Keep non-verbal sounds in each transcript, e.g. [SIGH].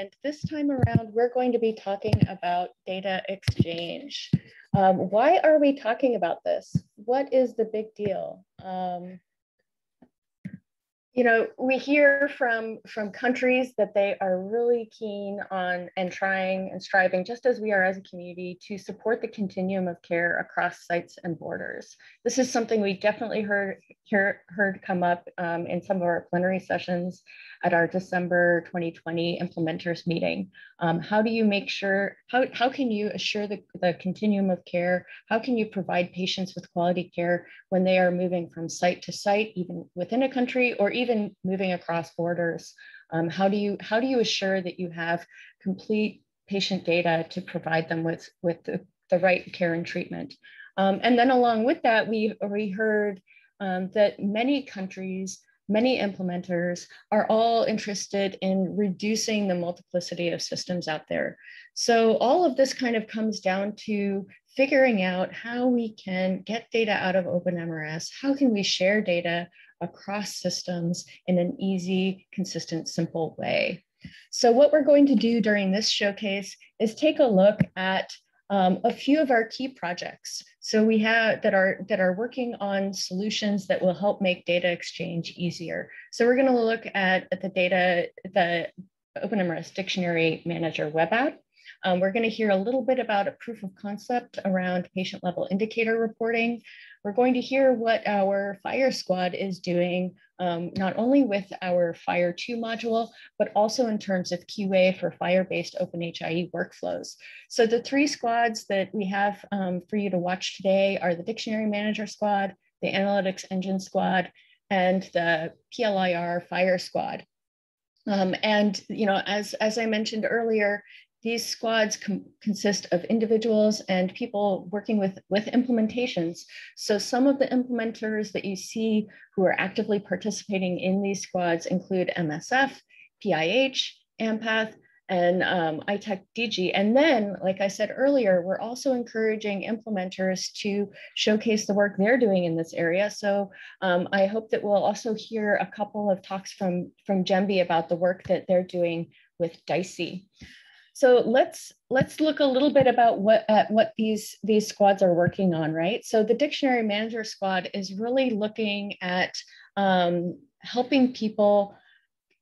and this time around, we're going to be talking about data exchange. Um, why are we talking about this? What is the big deal? Um, you know, we hear from from countries that they are really keen on and trying and striving, just as we are as a community, to support the continuum of care across sites and borders. This is something we definitely heard hear, heard come up um, in some of our plenary sessions at our December 2020 implementers meeting. Um, how do you make sure, how, how can you assure the, the continuum of care? How can you provide patients with quality care when they are moving from site to site, even within a country or even moving across borders? Um, how, do you, how do you assure that you have complete patient data to provide them with, with the, the right care and treatment? Um, and then along with that, we, we heard um, that many countries many implementers are all interested in reducing the multiplicity of systems out there. So all of this kind of comes down to figuring out how we can get data out of OpenMRS, how can we share data across systems in an easy, consistent, simple way. So what we're going to do during this showcase is take a look at um, a few of our key projects. So we have that are that are working on solutions that will help make data exchange easier. So we're going to look at, at the data, the OpenMRS Dictionary Manager web app. Um, we're going to hear a little bit about a proof of concept around patient level indicator reporting. We're going to hear what our FHIR squad is doing, um, not only with our FHIR 2 module, but also in terms of QA for FHIR-based OpenHIE workflows. So the three squads that we have um, for you to watch today are the Dictionary Manager Squad, the Analytics Engine Squad, and the PLIR FHIR Squad. Um, and you know, as, as I mentioned earlier, these squads consist of individuals and people working with, with implementations. So some of the implementers that you see who are actively participating in these squads include MSF, PIH, AMPATH, and um, ITEC DG. And then, like I said earlier, we're also encouraging implementers to showcase the work they're doing in this area. So um, I hope that we'll also hear a couple of talks from, from Jembi about the work that they're doing with DICE. So let's let's look a little bit about what at what these these squads are working on, right? So the dictionary manager squad is really looking at um, helping people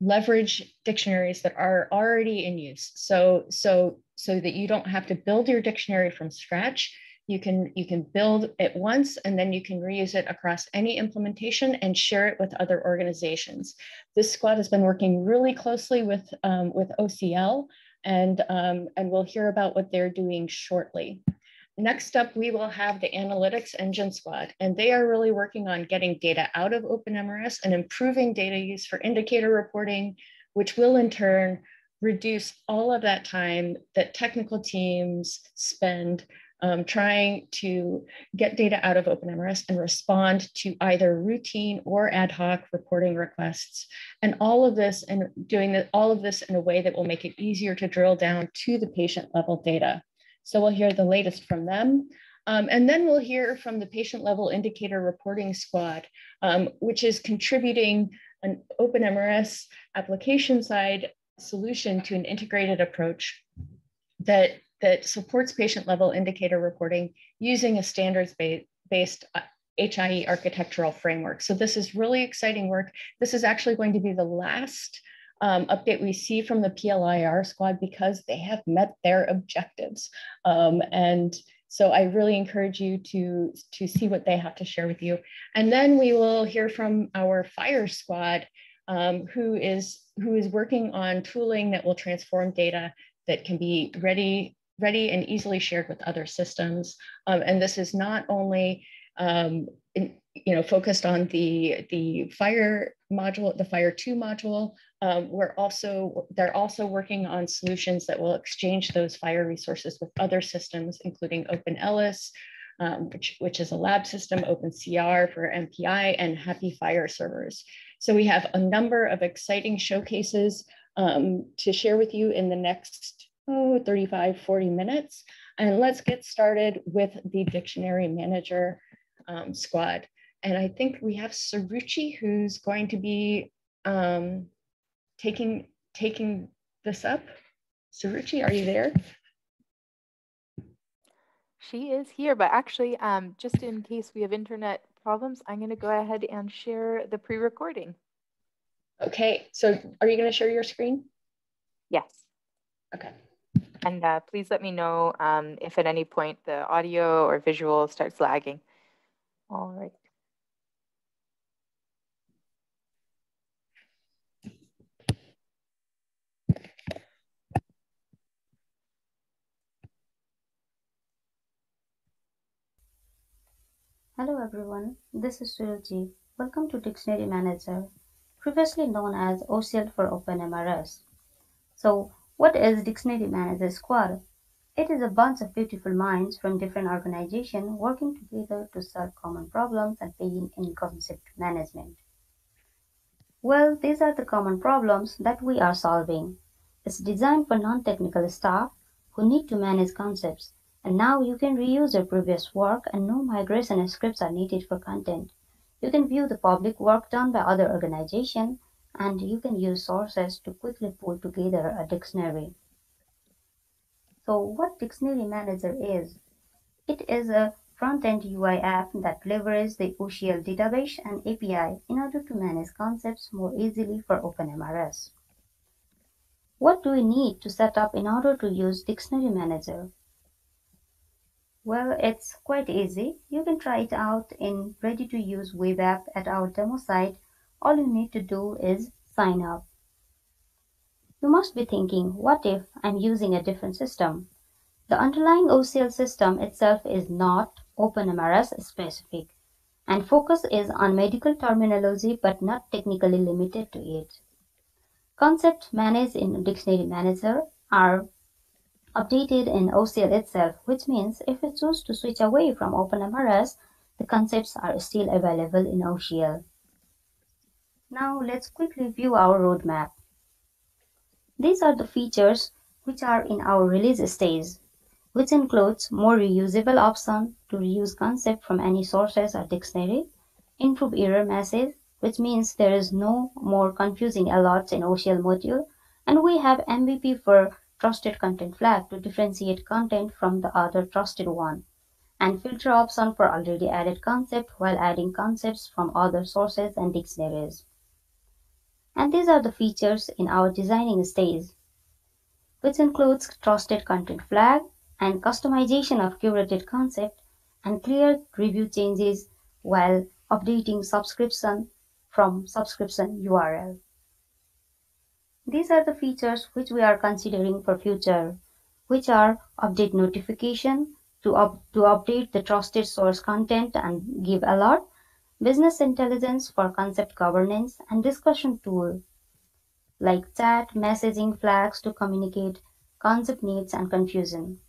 leverage dictionaries that are already in use. So so so that you don't have to build your dictionary from scratch. You can you can build it once and then you can reuse it across any implementation and share it with other organizations. This squad has been working really closely with um, with OCL and, um, and we'll hear about what they're doing shortly. Next up, we will have the Analytics Engine Squad, and they are really working on getting data out of OpenMRS and improving data use for indicator reporting, which will in turn reduce all of that time that technical teams spend um, trying to get data out of OpenMRS and respond to either routine or ad hoc reporting requests. And all of this and doing the, all of this in a way that will make it easier to drill down to the patient level data. So we'll hear the latest from them. Um, and then we'll hear from the patient level indicator reporting squad, um, which is contributing an OpenMRS application side solution to an integrated approach that that supports patient level indicator reporting using a standards based HIE uh, architectural framework. So this is really exciting work. This is actually going to be the last um, update we see from the PLIR squad because they have met their objectives. Um, and so I really encourage you to, to see what they have to share with you. And then we will hear from our FHIR squad um, who, is, who is working on tooling that will transform data that can be ready ready and easily shared with other systems. Um, and this is not only um, in, you know, focused on the, the FHIR module, the FHIR 2 module. Um, we're also, they're also working on solutions that will exchange those FHIR resources with other systems, including OpenELIS, um, which, which is a lab system, OpenCR for MPI, and HAPI FHIR servers. So we have a number of exciting showcases um, to share with you in the next oh, 35, 40 minutes. And let's get started with the dictionary manager um, squad. And I think we have Suruchi who's going to be um, taking, taking this up. Suruchi, are you there? She is here, but actually, um, just in case we have internet problems, I'm going to go ahead and share the pre-recording. Okay, so are you going to share your screen? Yes. Okay. And uh, please let me know um, if at any point the audio or visual starts lagging. All right. Hello everyone, this is Suruchi. Welcome to Dictionary Manager, previously known as OCL for OpenMRS. So, what is Dictionary Manager Squad? It is a bunch of beautiful minds from different organizations working together to solve common problems and begin in concept management. Well, these are the common problems that we are solving. It's designed for non-technical staff who need to manage concepts and now you can reuse your previous work and no migration scripts are needed for content. You can view the public work done by other organizations and you can use sources to quickly pull together a dictionary. So what Dictionary Manager is? It is a front-end UI app that leverages the OCL database and API in order to manage concepts more easily for OpenMRS. What do we need to set up in order to use Dictionary Manager? Well, it's quite easy. You can try it out in ready-to-use web app at our demo site. All you need to do is sign up. You must be thinking, what if I'm using a different system? The underlying OCL system itself is not OpenMRS specific and focus is on medical terminology but not technically limited to it. Concepts managed in Dictionary Manager are updated in OCL itself, which means if we choose to switch away from OpenMRS, the concepts are still available in OCL. Now let's quickly view our roadmap. These are the features which are in our release stage, which includes more reusable option to reuse concept from any sources or dictionary, improve error message, which means there is no more confusing alerts in OCL module, and we have MVP for trusted content flag to differentiate content from the other trusted one, and filter option for already added concept while adding concepts from other sources and dictionaries. And these are the features in our designing stage, which includes trusted content flag and customization of curated concept and clear review changes while updating subscription from subscription URL. These are the features which we are considering for future, which are update notification to, up, to update the trusted source content and give alert, business intelligence for concept governance, and discussion tool like chat, messaging flags to communicate concept needs and confusion.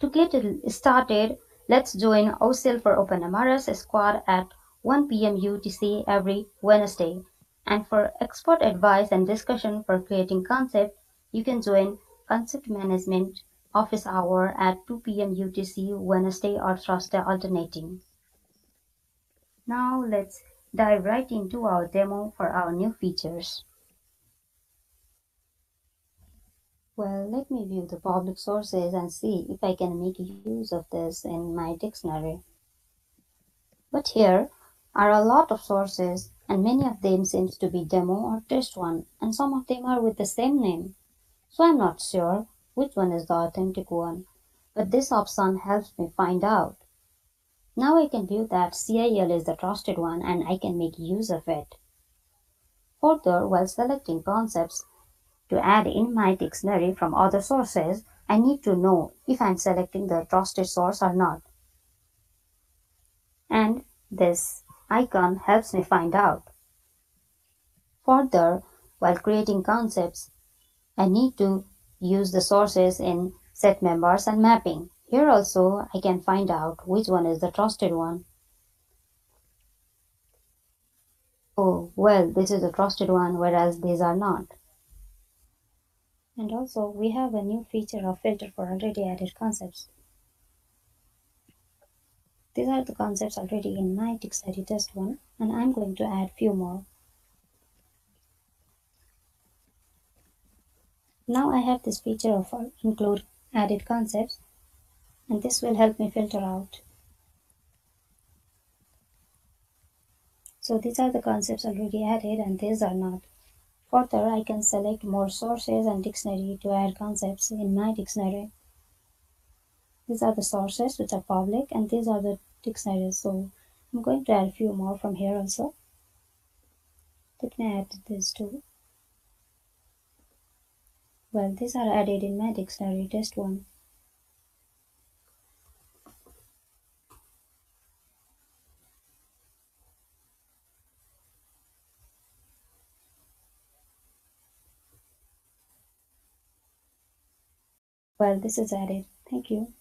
To get started, let's join OCL for OpenMRS squad at 1 p.m. UTC every Wednesday. And for expert advice and discussion for creating concept, you can join Concept Management office hour at 2 p.m. UTC Wednesday or Thursday alternating. Now let's dive right into our demo for our new features. Well, let me view the public sources and see if I can make use of this in my dictionary. But here are a lot of sources and many of them seems to be demo or test one, and some of them are with the same name. So I'm not sure which one is the authentic one, but this option helps me find out. Now I can view that CIEL is the trusted one and I can make use of it. Further, while selecting concepts to add in my dictionary from other sources, I need to know if I'm selecting the trusted source or not. And this icon helps me find out. Further, while creating concepts, I need to use the sources in set members and mapping. Here also, I can find out which one is the trusted one. Oh, well, this is a trusted one, whereas these are not. And also, we have a new feature of filter for already added concepts. These are the concepts already in my dictionary test one and I'm going to add few more. Now I have this feature of uh, include added concepts and this will help me filter out. So these are the concepts already added and these are not. Further, I can select more sources and dictionary to add concepts in my dictionary. These are the sources which are public and these are the dictionaries. So I'm going to add a few more from here also. Let me add these two. Well, these are added in my dictionary, test one. Well, this is added. Thank you.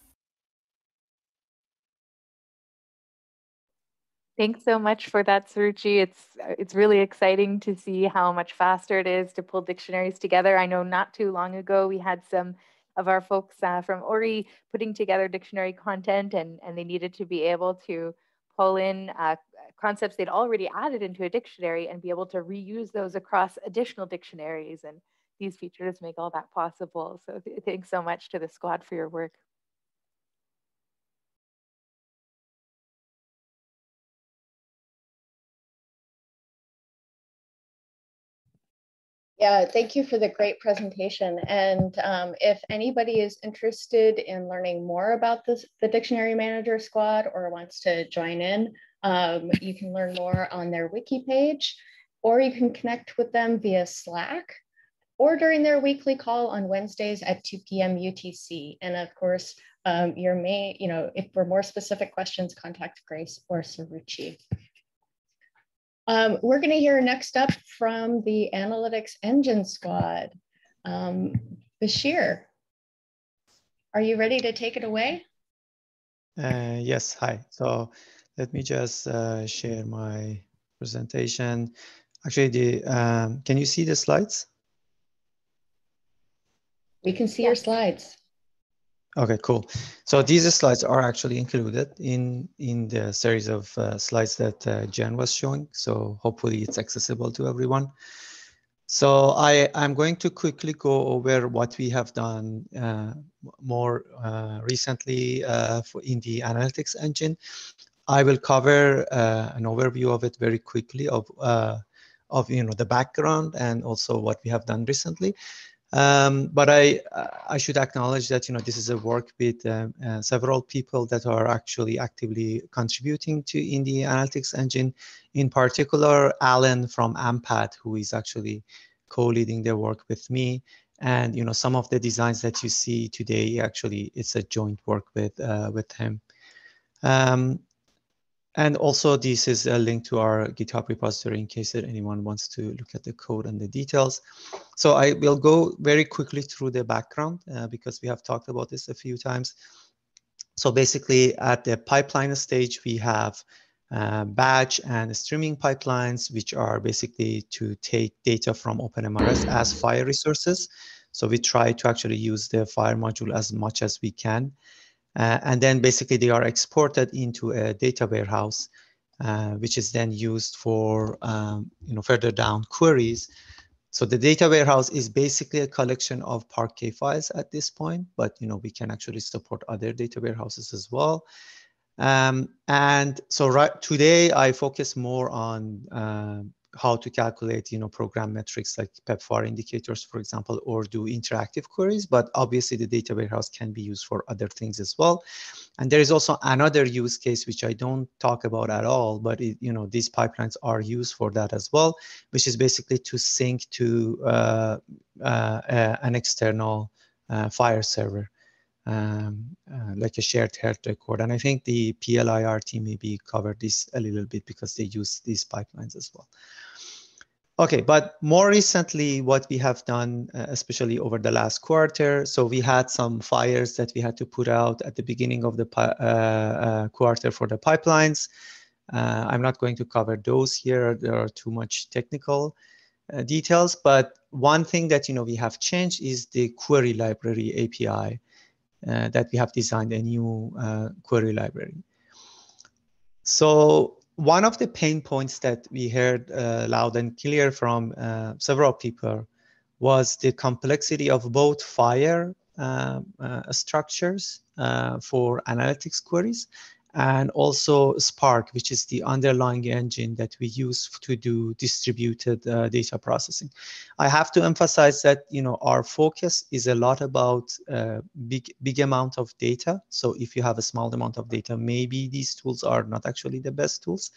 Thanks so much for that, Suruchi. It's it's really exciting to see how much faster it is to pull dictionaries together. I know not too long ago we had some of our folks uh, from ORI putting together dictionary content, and and they needed to be able to pull in uh, concepts they'd already added into a dictionary and be able to reuse those across additional dictionaries. And these features make all that possible. So th thanks so much to the squad for your work. Yeah, thank you for the great presentation. And um, if anybody is interested in learning more about this, the Dictionary Manager Squad or wants to join in, um, you can learn more on their wiki page, or you can connect with them via Slack or during their weekly call on Wednesdays at 2 p.m. UTC. And of course, um, your may, you know, if for more specific questions, contact Grace or Suruchi. Um, we're going to hear next up from the Analytics Engine Squad. Um, Bashir, are you ready to take it away? Uh, yes, hi. So let me just uh, share my presentation. Actually, the um, can you see the slides? We can see yes. your slides. Okay, cool. So these slides are actually included in, in the series of uh, slides that uh, Jen was showing. So hopefully it's accessible to everyone. So I, I'm going to quickly go over what we have done uh, more uh, recently uh, for in the analytics engine. I will cover uh, an overview of it very quickly of, of you know, the background and also what we have done recently. Um, but I I should acknowledge that you know this is a work with um, uh, several people that are actually actively contributing to in the analytics engine. In particular, Alan from AMPATH, who is actually co-leading the work with me. And you know some of the designs that you see today actually it's a joint work with uh, with him. Um, and also this is a link to our GitHub repository in case that anyone wants to look at the code and the details. So I will go very quickly through the background uh, because we have talked about this a few times. So basically at the pipeline stage, we have uh, batch and streaming pipelines, which are basically to take data from OpenMRS as FHIR resources. So we try to actually use the FHIR module as much as we can. Uh, and then basically they are exported into a data warehouse, uh, which is then used for um, you know further down queries. So the data warehouse is basically a collection of Parquet files at this point, but you know we can actually support other data warehouses as well. Um, and so right today I focus more on uh, how to calculate, you know, program metrics like PEPFAR indicators, for example, or do interactive queries. But obviously, the data warehouse can be used for other things as well. And there is also another use case which I don't talk about at all, but it, you know, these pipelines are used for that as well, which is basically to sync to uh, uh, uh, an external uh, FHIR server. Um, uh, like a shared health record. And I think the PLIR team maybe covered this a little bit because they use these pipelines as well. Okay, but more recently, what we have done, uh, especially over the last quarter, so we had some fires that we had to put out at the beginning of the uh, uh, quarter for the pipelines. Uh, I'm not going to cover those here. There are too much technical uh, details, but one thing that you know we have changed is the query library API uh, that we have designed a new query library. So one of the pain points that we heard uh, loud and clear from uh, several people was the complexity of both FHIR uh, uh, structures uh, for analytics queries and also Spark, which is the underlying engine that we use to do distributed uh, data processing. I have to emphasize that you know our focus is a lot about uh, big big amount of data. So if you have a small amount of data, maybe these tools are not actually the best tools.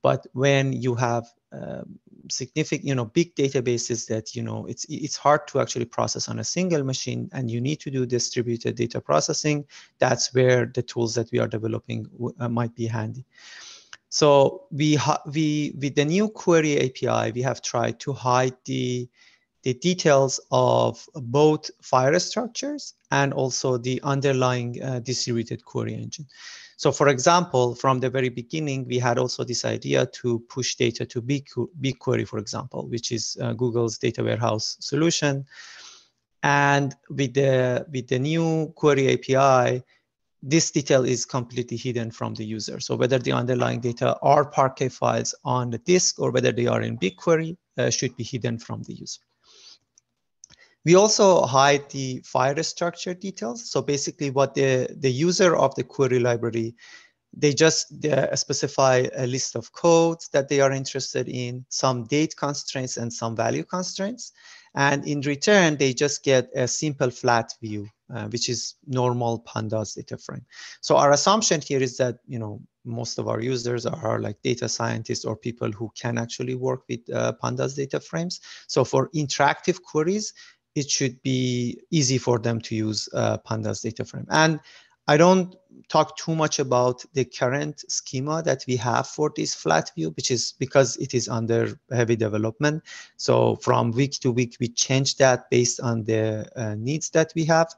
But when you have um, significant, you know, big databases that, you know, it's, it's hard to actually process on a single machine and you need to do distributed data processing, that's where the tools that we are developing uh, might be handy. So we, we, with the new query API, we have tried to hide the, the details of both FHIR structures and also the underlying uh, distributed query engine. So for example, from the very beginning, we had also this idea to push data to BigQuery, for example, which is uh, Google's data warehouse solution. And with the, with the new query API, this detail is completely hidden from the user. So whether the underlying data are Parquet files on the disk or whether they are in BigQuery uh, should be hidden from the user. We also hide the file structure details. So basically what the, the user of the query library, they just specify a list of codes that they are interested in, some date constraints and some value constraints. And in return, they just get a simple flat view, uh, which is normal pandas data frame. So our assumption here is that, you know, most of our users are like data scientists or people who can actually work with uh, pandas data frames. So for interactive queries, it should be easy for them to use uh, pandas data frame. And I don't talk too much about the current schema that we have for this flat view, which is because it is under heavy development. So from week to week, we change that based on the uh, needs that we have.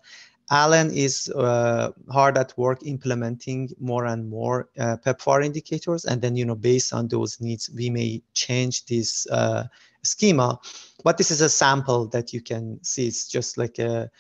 Alan is uh, hard at work implementing more and more uh, PEPFAR indicators. And then, you know, based on those needs, we may change this uh, schema. But this is a sample that you can see. It's just like a,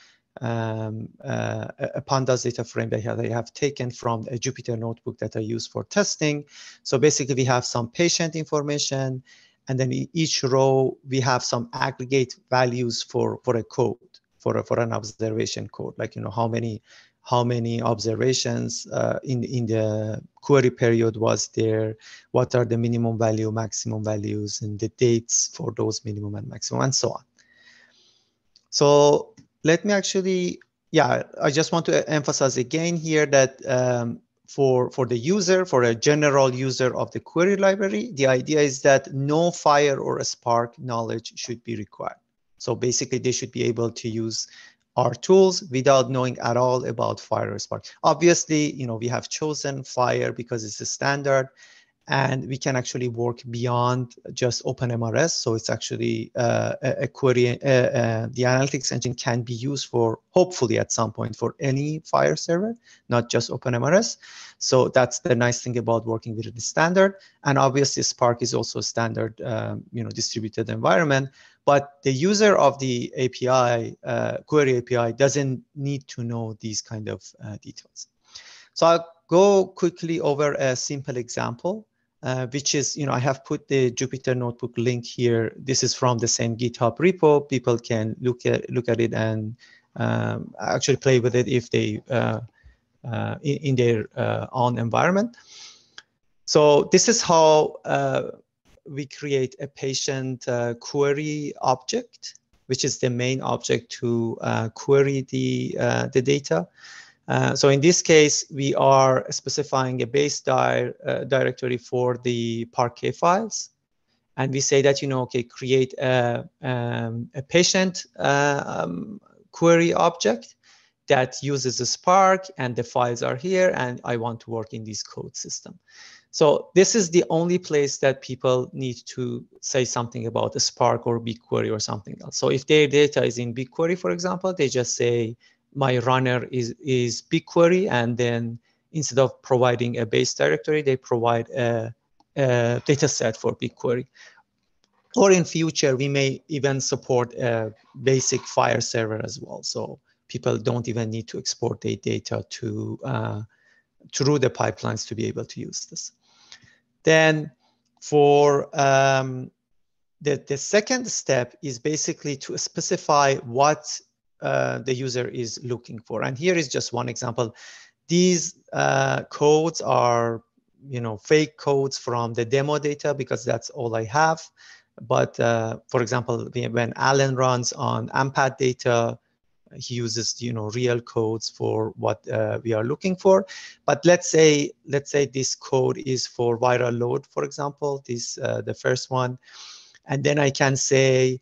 um, uh, a pandas data frame that they have taken from a Jupyter notebook that I use for testing. So basically we have some patient information and then each row we have some aggregate values for, for a code, for, for an observation code, like, you know, how many how many observations uh, in, in the query period was there, what are the minimum value, maximum values, and the dates for those minimum and maximum, and so on. So let me actually, yeah, I just want to emphasize again here that um, for, for the user, for a general user of the query library, the idea is that no FHIR or a Spark knowledge should be required. So basically, they should be able to use our tools without knowing at all about FHIR Spark. Obviously, you know, we have chosen FHIR because it's a standard and we can actually work beyond just OpenMRS. So it's actually uh, a, query, uh, uh, the analytics engine can be used for, hopefully at some point, for any FHIR server, not just OpenMRS. So that's the nice thing about working with the standard. And obviously Spark is also a standard, um, you know, distributed environment but the user of the API, uh, query API, doesn't need to know these kind of uh, details. So I'll go quickly over a simple example, uh, which is, you know, I have put the Jupyter Notebook link here. This is from the same GitHub repo. People can look at look at it and um, actually play with it if they uh, uh, in, in, their uh, own environment. So this is how we create a patient uh, query object, which is the main object to uh, query the, uh, the data. Uh, so in this case, we are specifying a base di uh, directory for the Parquet files. And we say that, you know, okay, create a, um, a patient um, query object that uses Spark and the files are here and I want to work in this code system. So this is the only place that people need to say something about a Spark or BigQuery or something else. So if their data is in BigQuery, for example, they just say my runner is, is BigQuery, and then instead of providing a base directory, they provide a, a data set for BigQuery. Or in future, we may even support a basic FHIR server as well. So people don't even need to export their data to uh, through the pipelines to be able to use this. Then for um, the, the second step is basically to specify what uh, the user is looking for. And here is just one example. These uh, codes are, you know, fake codes from the demo data because that's all I have. But uh, for example, when Alan runs on AMPATH data, he uses you know real codes for what uh, we are looking for. But let's say let's say this code is for viral load for example this uh, the first one. And then i can say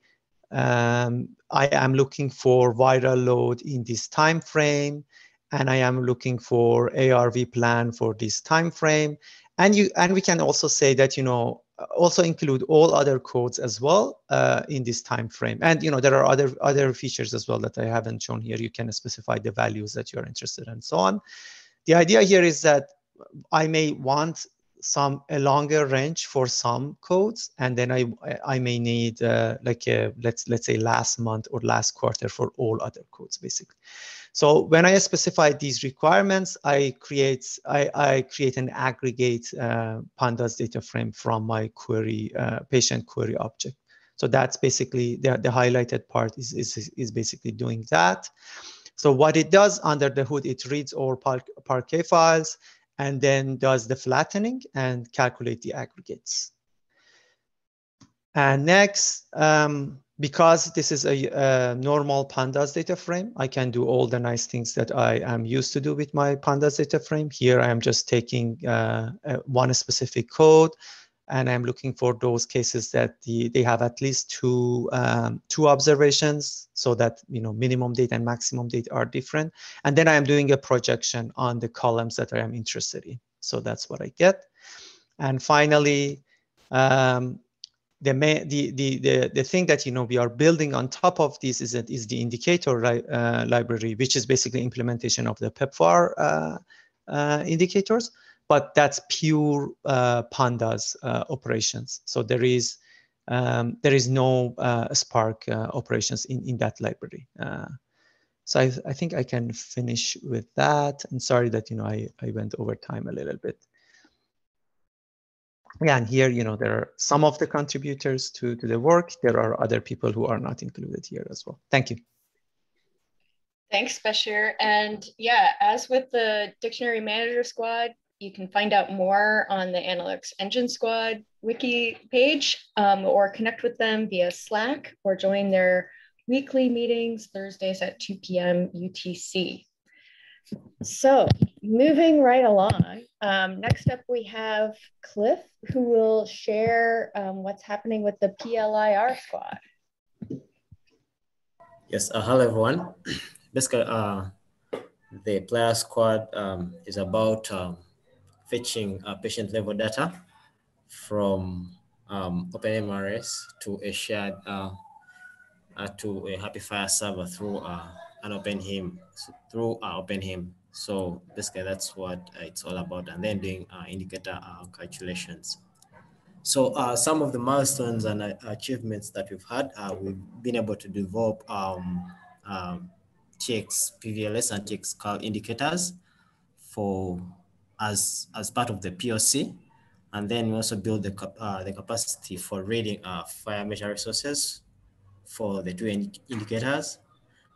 um, i am looking for viral load in this time frame and i am looking for arv plan for this time frame. And you and we can also say that you know also include all other codes as well uh, in this time frame. And you know there are other other features as well that I haven't shown here. You can specify the values that you're interested in and so on. The idea here is that I may want some a longer range for some codes, and then I I may need uh, like a, let's let's say last month or last quarter for all other codes basically. So when I specify these requirements, I create I, I create an aggregate uh, pandas data frame from my query uh, patient query object. So that's basically the, the highlighted part is, is, is basically doing that. So what it does under the hood, it reads all Parquet files and then does the flattening and calculate the aggregates. And next, um, because this is a, a, normal pandas data frame, I can do all the nice things that I am used to do with my pandas data frame. Here I am just taking uh, one specific code and I'm looking for those cases that the, they have at least two, um, two observations so that you know minimum date and maximum date are different. And then I am doing a projection on the columns that I am interested in. So that's what I get. And finally, um, the, the, the, the, thing that you know we are building on top of this is that is the indicator uh, library, which is basically implementation of the PEPFAR uh, uh, indicators, but that's pure uh, pandas uh, operations. So there is um, there is no uh, Spark operations in, in that library. so I, I think I can finish with that. And sorry that you know I, I went over time a little bit and here, you know, there are some of the contributors to, to the work. There are other people who are not included here as well. Thank you. Thanks, Bashir. And yeah, as with the Dictionary Manager Squad, you can find out more on the Analytics Engine Squad wiki page um, or connect with them via Slack or join their weekly meetings Thursdays at 2 p.m. UTC. So moving right along, um, next up we have Cliff, who will share um, what's happening with the PLIR squad. Yes, uh, hello everyone. [CLEARS THROAT] Basically, uh, the PLIR squad um, is about um, fetching uh, patient level data from um, OpenMRS to a shared uh, uh, to a HAPI FHIR server through uh, an OpenHIM through uh, OpenHIM. So basically that's what uh, it's all about. And then doing uh, indicator uh, calculations. So uh, some of the milestones and uh, achievements that we've had, uh, we've been able to develop um, um, TX PVLS and TX indicators for as, as part of the POC. And then we also build the, the capacity for reading FHIR measure resources for the two indicators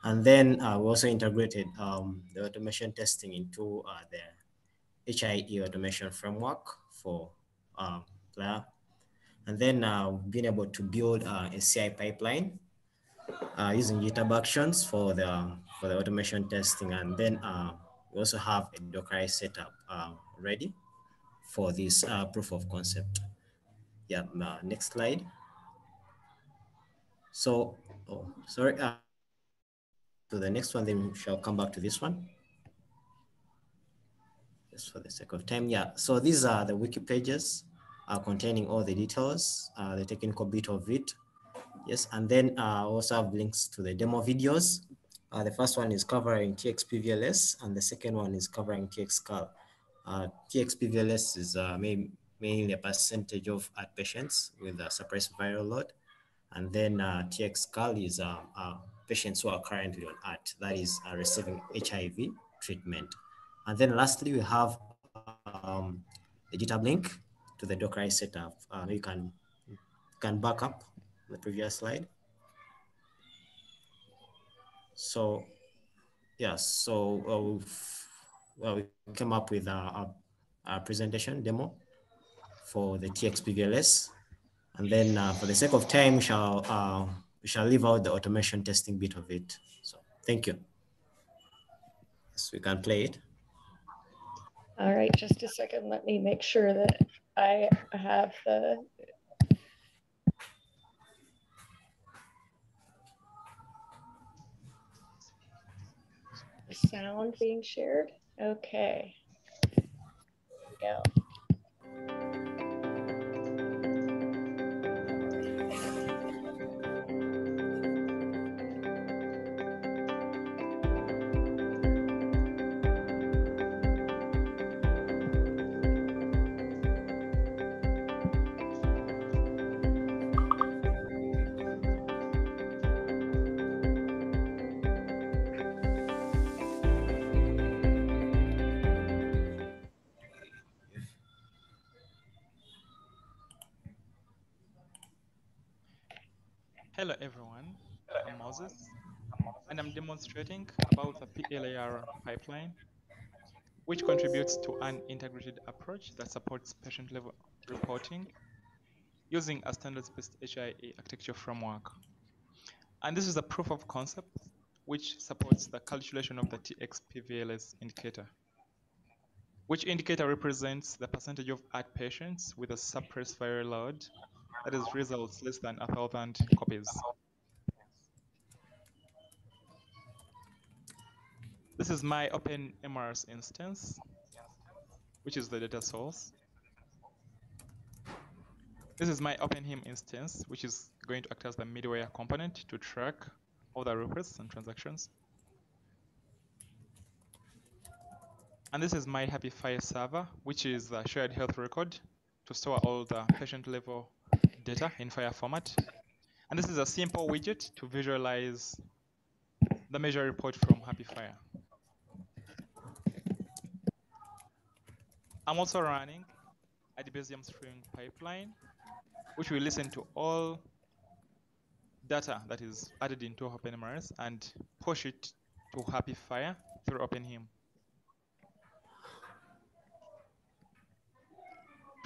and then uh, we also integrated um, the automation testing into uh, the HIE automation framework for uh, PLIR. And then uh, being able to build uh, a CI pipeline uh, using GitHub Actions for the for the automation testing. And then uh, we also have a Dockerized setup ready for this proof of concept. Yeah, next slide. So, oh, sorry to the next one, then we shall come back to this one. Just for the sake of time, yeah. So these are the wiki pages uh, containing all the details, uh, the technical bit of it. Yes, and then uh, also have links to the demo videos. Uh, the first one is covering TXPVLS, and the second one is covering TXCAL. Uh, TXPVLS is uh, mainly a percentage of patients with a suppressed viral load. And then uh, TXCAL is uh, uh, patients who are currently on ART, that is receiving HIV treatment. And then lastly, we have um, the GitHub link to the Dockerized setup. Uh, you can can back up the previous slide. So, yeah, so uh, we've, well, we came up with a, a, a presentation demo for the TXPVLS. And then uh, for the sake of time, shall, uh, we shall leave out the automation testing bit of it. So thank you. Yes, we can play it. All right, just a second. Let me make sure that I have the sound being shared. Okay. Here we go. Demonstrating about the PLIR pipeline, which contributes to an integrated approach that supports patient-level reporting using a standards-based HIE architecture framework. And this is a proof of concept which supports the calculation of the TXPVLS indicator, which indicator represents the percentage of ART patients with a suppressed viral load that is results less than thousand copies. This is my open MRS instance, which is the data source. This is my OpenHIM instance, which is going to act as the middleware component to track all the requests and transactions. And this is my HAPI FHIR server, which is the shared health record to store all the patient level data in FHIR format. And this is a simple widget to visualize the measure report from HAPI FHIR. I'm also running a Debezium string pipeline, which will listen to all data that is added into OpenMRS and push it to HAPI FHIR through OpenHIM.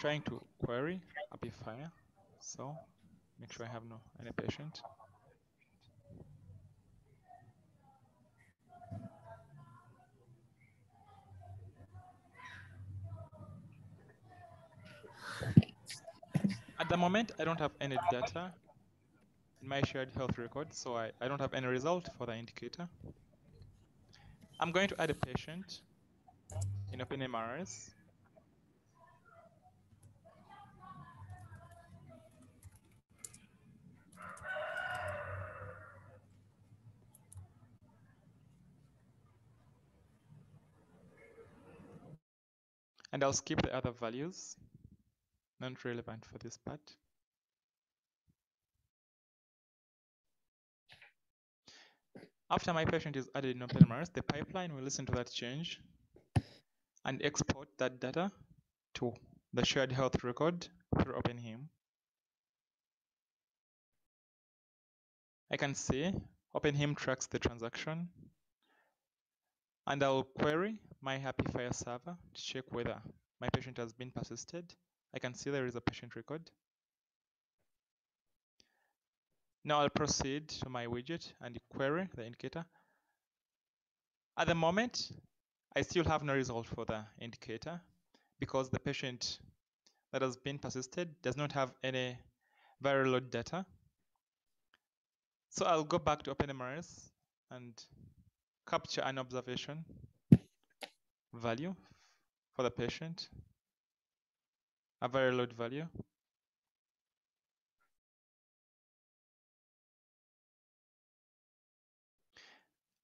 Trying to query HAPI FHIR. So make sure I have no any patient. At the moment, I don't have any data in my shared health record, so I, I don't have any result for the indicator. I'm going to add a patient in OpenMRS. And I'll skip the other values, not relevant for this part. After my patient is added in OpenMRS, the pipeline will listen to that change and export that data to the shared health record through OpenHIM. I can see OpenHIM tracks the transaction and I'll query my HAPI FHIR server to check whether my patient has been persisted. I can see there is a patient record. Now I'll proceed to my widget and query the indicator. At the moment, I still have no result for the indicator because the patient that has been persisted does not have any viral load data. So I'll go back to OpenMRS and capture an observation value for the patient, a very load value.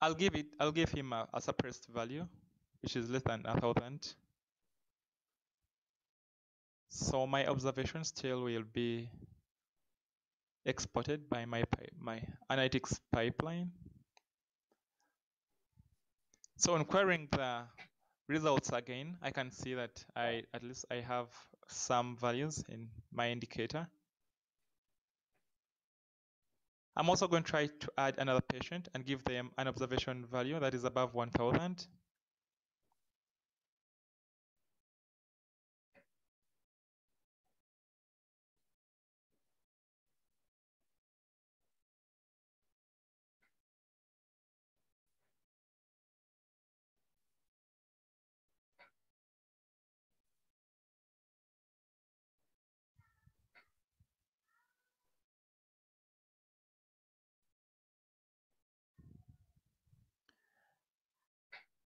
I'll give it, I'll give him a, a suppressed value, which is less than a thousand. So my observation still will be exported by my my analytics pipeline. So on querying the results again, I can see that I at least I have some values in my indicator. I'm also going to try to add another patient and give them an observation value that is above 1000.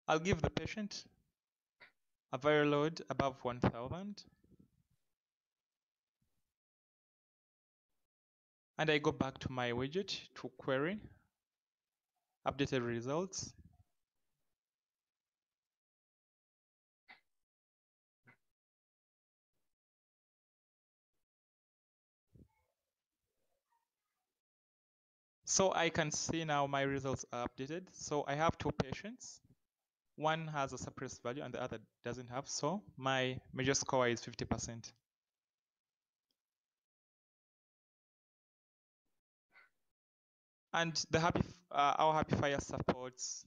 I'll give the patient a viral load above 1000. And I go back to my widget to query updated results. So I can see now my results are updated. So I have two patients one has a suppressed value and the other doesn't have. So my measure score is 50%. And the HAPI, uh, our HAPI FHIR supports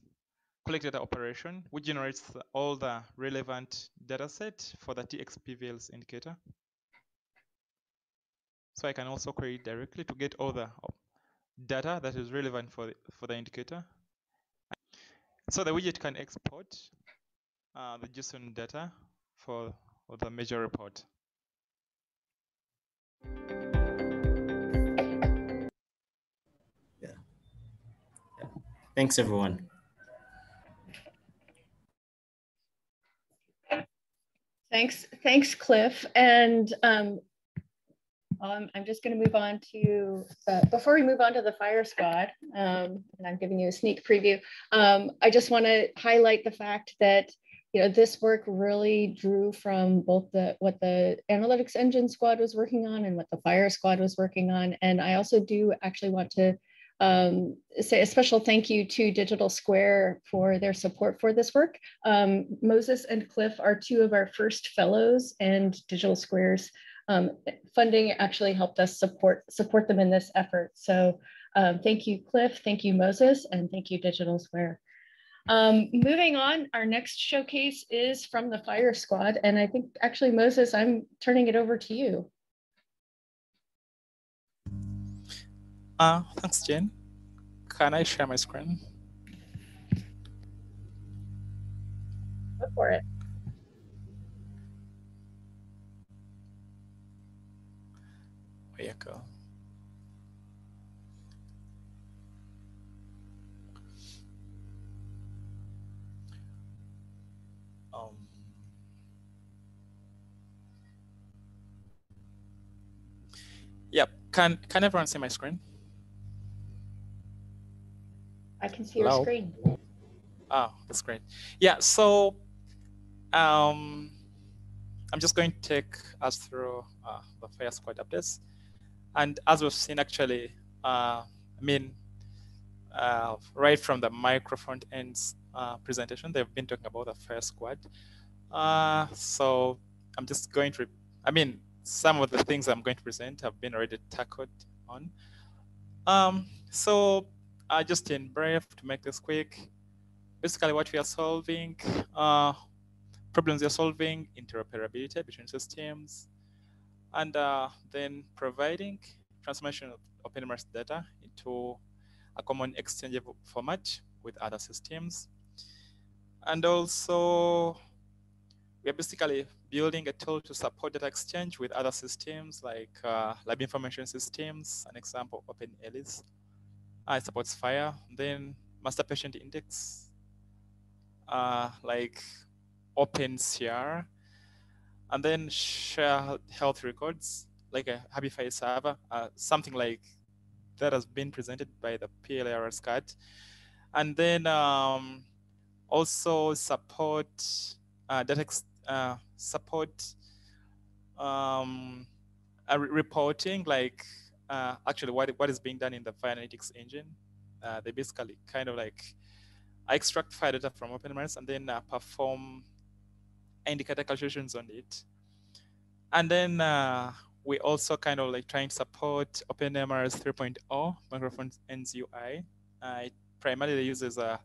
collect data operation, which generates all the relevant data set for the TXPVLs indicator. So I can also query directly to get all the data that is relevant for the, for the indicator. So the widget can export uh, the JSON data for, for the measure report. Yeah. yeah. Thanks, everyone. Thanks, thanks, Cliff. And um, um, I'm just going to move on to, uh, before we move on to the FHIR squad, um, and I'm giving you a sneak preview, um, I just want to highlight the fact that you know this work really drew from both the what the analytics engine squad was working on and what the FHIR squad was working on and i also do actually want to um, say a special thank you to Digital Square for their support for this work. Um, Moses and Cliff are two of our first fellows and Digital Square's um, funding actually helped us support, support them in this effort. So um, thank you, Cliff, thank you, Moses, and thank you, Digital Square. Um, moving on, our next showcase is from the FHIR Squad. And I think actually, Moses, I'm turning it over to you. Uh, thanks, Jen. Can I share my screen? Go for it. Vehicle. Um, yep. Can can everyone see my screen? I can see Hello? your screen. Oh, that's great. Yeah. So, um, I'm just going to take us through uh, the first Squad updates. And as we've seen actually, uh, I mean, uh, right from the micro front ends uh, presentation, they've been talking about the FHIR Squad. Uh, so I'm just going to, I mean, some of the things I'm going to present have been already tackled on. Um, so uh, just in brief, to make this quick, basically what we are solving, uh, problems we are solving, interoperability between systems, and uh, then providing transformation of OpenMRS data into a common exchangeable format with other systems. And also, we are basically building a tool to support data exchange with other systems like uh, lab information systems, an example, OpenELIS. Uh, it supports FHIR. Then master patient index, uh, like OpenCR, and then share health records like a HAPI FHIR server, uh, something like that has been presented by the PLIR squad. And then um, also support uh, data uh, support um, reporting, like uh, actually what, what is being done in the FHIR Analytics engine. Uh, they basically kind of like I extract FHIR data from OpenMRS and then uh, perform indicator calculations on it. And then uh, we also kind of like trying to support OpenMRS 3.0 micro front ends UI. Uh, it primarily uses a,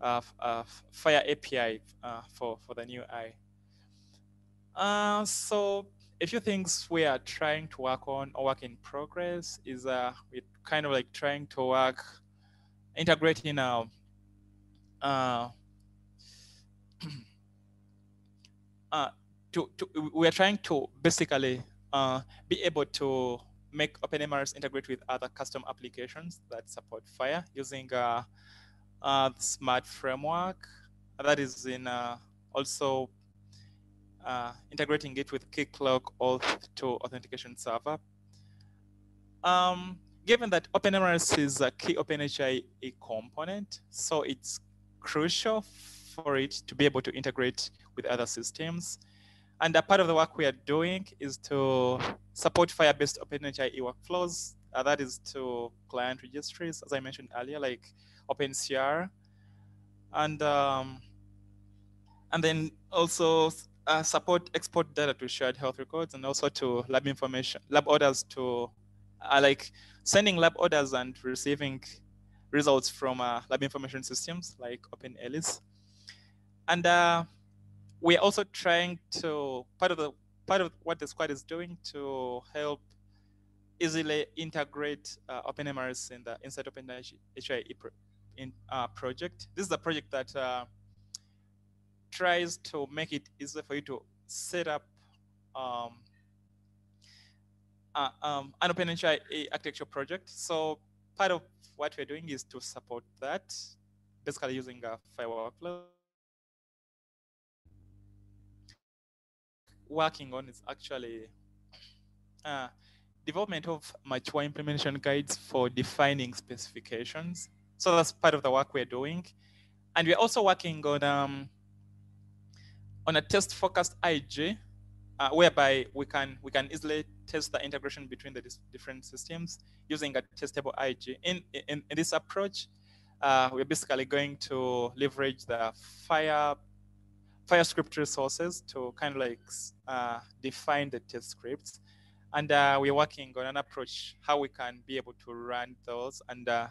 a, a FHIR API uh, for, for the new UI. Uh, so a few things we are trying to work on or work in progress is uh, we're kind of like trying to work integrating uh, uh, [CLEARS THROAT] uh, to, to, we are trying to basically uh, be able to make OpenMRS integrate with other custom applications that support FHIR using uh, uh, smart framework that is in uh, also uh, integrating it with Keycloak auth to authentication server. Um, given that OpenMRS is a key OpenHIE component, so it's crucial for it to be able to integrate with other systems. And a part of the work we are doing is to support FHIR-based OpenHIE workflows. Uh, that is to client registries, as I mentioned earlier, like OpenCR. And, um, and then also uh, support export data to shared health records and also to lab information, lab orders to uh, like sending lab orders and receiving results from uh, lab information systems like OpenELIS. And uh, we're also trying to, part of the part of what the squad is doing to help easily integrate uh, OpenMRS in the Instant OpenHIE in, uh, project. This is a project that uh, tries to make it easier for you to set up um, uh, um, an OpenHIE architecture project. So part of what we're doing is to support that, basically using a firewall workflow. Working on is actually uh, development of mature implementation guides for defining specifications. So that's part of the work we're doing. And we're also working on um, on a test focused IG, uh, whereby we can we can easily test the integration between the different systems using a testable IG. In in, in this approach, uh, we're basically going to leverage the FHIR FHIR script resources to kind of like uh, define the test scripts, and uh, we're working on an approach how we can be able to run those and uh,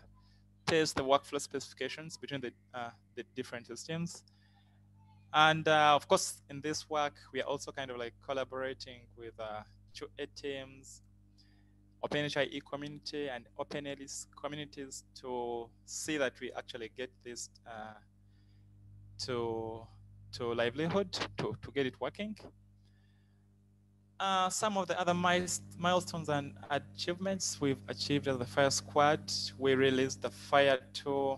test the workflow specifications between the uh, the different systems. And uh, of course, in this work, we are also kind of like collaborating with uh, two teams, OpenHIE community and OpenELIS communities to see that we actually get this to to livelihood to, to get it working. Uh, some of the other milestones and achievements we've achieved as the FHIR Squad, we released the FHIR 2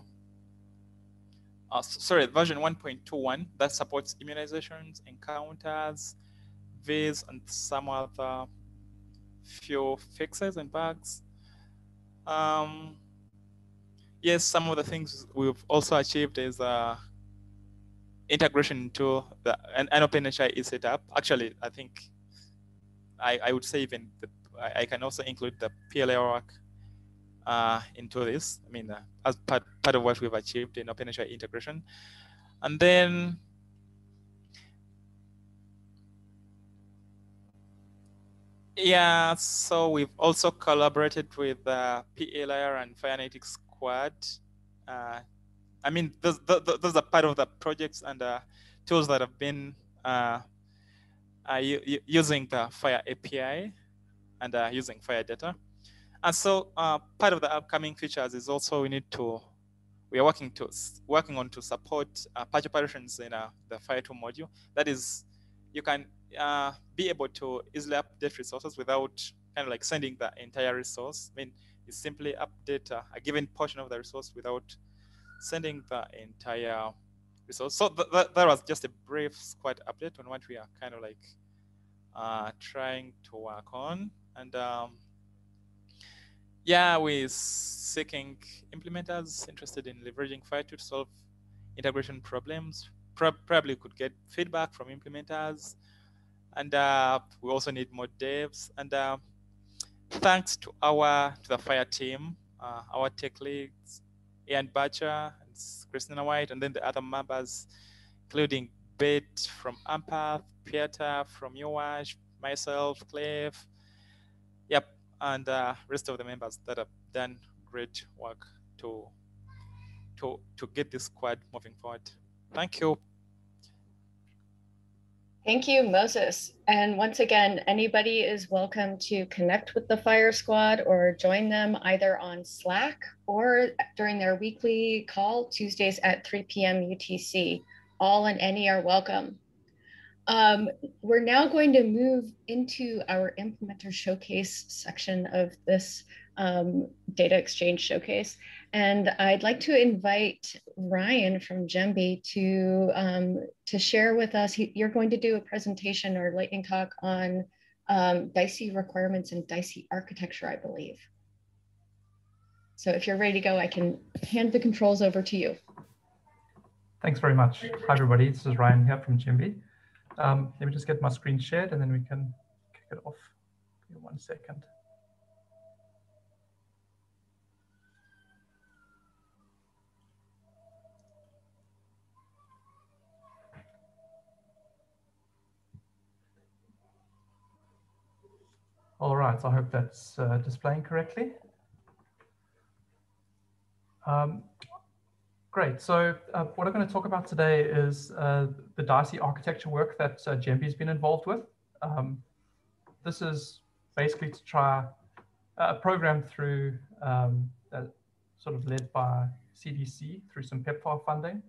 uh, sorry, version 1.21 that supports immunizations, encounters, viz, and some other few fixes and bugs. Um, yes, some of the things we've also achieved is uh, integration into the an, an OpenHIE setup. Actually, I think I, I would say even the, I, I can also include the PLA work uh, into this. I mean, uh, as part, part of what we've achieved in OpenHIE integration. And then Yeah, so we've also collaborated with uh, PLIR and Firenatic Squad. Uh, I mean, those, those are part of the projects and uh, tools that have been uh, uh using the FHIR API and uh, using FHIR data. And so uh, part of the upcoming features is also we need to, we are working to working on to support patch operations in the FHIR2 module. That is, you can be able to easily update resources without kind of like sending the entire resource. I mean, you simply update a given portion of the resource without sending the entire resource. So th th that was just a brief squad update on what we are kind of like uh, trying to work on. And um, yeah, we're seeking implementers interested in leveraging FHIR2 to solve integration problems. Pro probably could get feedback from implementers. And uh, we also need more devs. And uh, thanks to our to the FHIR team, uh, our tech leads, Ian Bacher, and Christina White, and then the other members, including Bet from Ampath, Pieter from UWASH, myself, Cliff, yep, and uh, rest of the members that have done great work to to to get this squad moving forward. Thank you. Thank you, Moses. And once again, anybody is welcome to connect with the FHIR Squad or join them either on Slack or during their weekly call Tuesdays at 3 p.m. UTC. All and any are welcome. Um, we're now going to move into our implementer showcase section of this um, data exchange showcase. And I'd like to invite Ryan from Jembi to, um, to share with us, he, you're going to do a presentation or lightning talk on um, DISI requirements and DICEY architecture, I believe. So if you're ready to go, I can hand the controls over to you. Thanks very much. Hi, everybody. This is Ryan here from Jembi. Um, let me just get my screen shared and then we can kick it off. Give me one second. All right, so I hope that's uh, displaying correctly. Um, Great. So uh, what I'm going to talk about today is uh, the DISI architecture work that uh, has been involved with. Um, this is basically to try a program through um, sort of led by CDC through some PEPFAR funding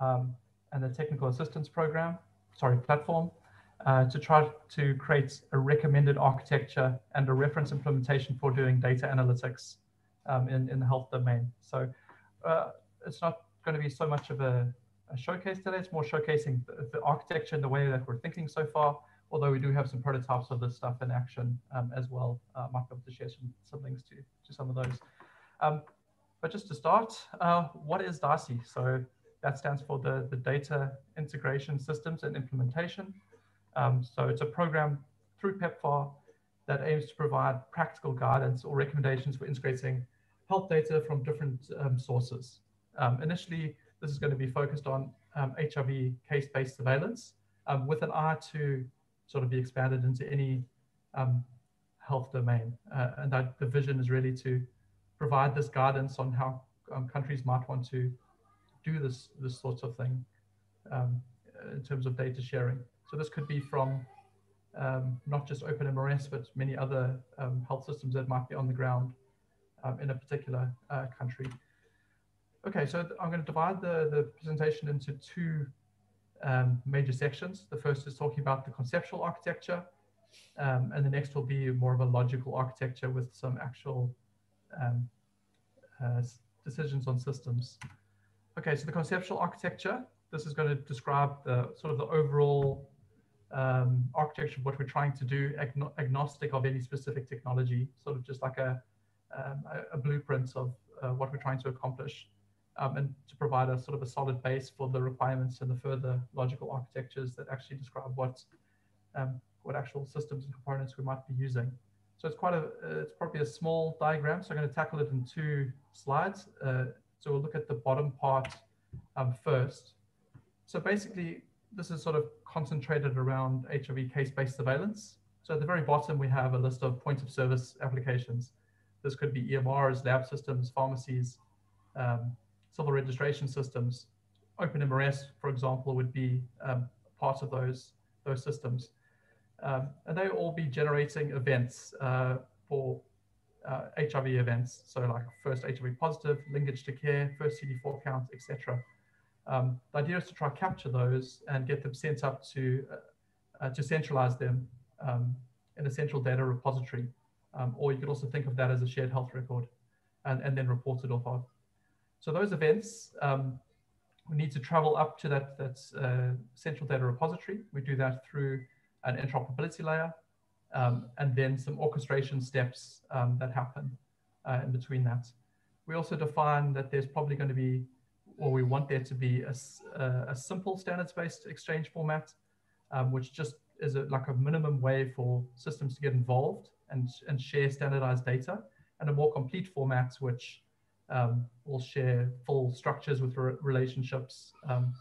um, and the technical assistance program, sorry, platform, uh, to try to create a recommended architecture and a reference implementation for doing data analytics um, in, in the health domain. So uh, it's not going to be so much of a, a showcase today. It's more showcasing the, the, architecture and the way that we're thinking so far. Although we do have some prototypes of this stuff in action um, as well. Uh, might be able to share some, some links to, to some of those. Um, but just to start, uh, what is DISI? So that stands for the, the Data Integration Systems and Implementation. Um, so it's a program through PEPFAR that aims to provide practical guidance or recommendations for integrating health data from different um, sources. Um, initially, this is going to be focused on um, HIV case-based surveillance um, with an eye to sort of be expanded into any um, health domain. Uh, and that the vision is really to provide this guidance on how countries might want to do this, this sort of thing in terms of data sharing. So this could be from not just OpenMRS, but many other health systems that might be on the ground in a particular uh, country. Okay, so I'm going to divide the, the presentation into two um, major sections. The first is talking about the conceptual architecture, um, and the next will be more of a logical architecture with some actual um, uh, decisions on systems. Okay, so the conceptual architecture, this is going to describe the sort of the overall um, architecture of what we're trying to do, agno agnostic of any specific technology, sort of just like a, um, a, a blueprint of uh, what we're trying to accomplish um, and to provide a sort of a solid base for the requirements and the further logical architectures that actually describe what um, what actual systems and components we might be using. So it's quite a, uh, it's probably a small diagram. So I'm going to tackle it in two slides. Uh, so we'll look at the bottom part um, first. So basically, this is sort of concentrated around HIV case-based surveillance. So at the very bottom, we have a list of point of service applications. This could be EMRs, lab systems, pharmacies, um, civil registration systems. OpenMRS, for example, would be um, part of those, those systems. Um, and they all be generating events uh, for uh, HIV events. So like first HIV positive, linkage to care, first CD4 count, etc. Um, the idea is to try to capture those and get them sent up to, uh, to centralize them um, in a central data repository. Um, or you could also think of that as a shared health record and, and then report it off of. So those events, um, we need to travel up to that, that uh, central data repository. We do that through an interoperability layer um, and then some orchestration steps um, that happen uh, in between that. We also define that there's probably going to be, or we want there to be a, a, a simple standards-based exchange format, um, which just is a, like a minimum way for systems to get involved and, and share standardized data, and a more complete format which um, will share full structures with re relationships um,